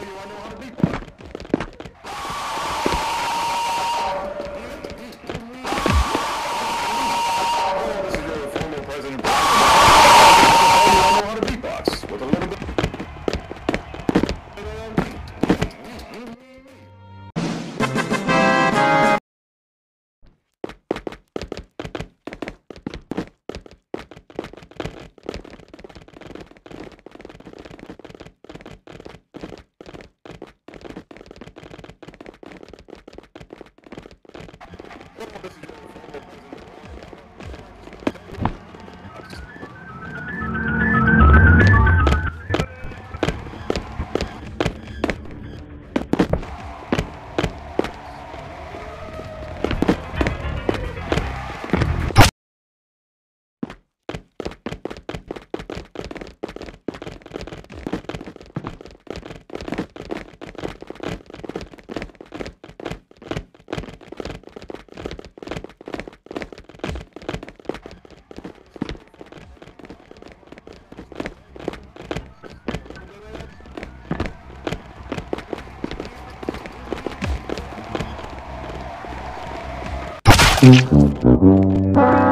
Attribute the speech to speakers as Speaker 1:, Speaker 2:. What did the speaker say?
Speaker 1: you, I know how to be. them. Thank you. Música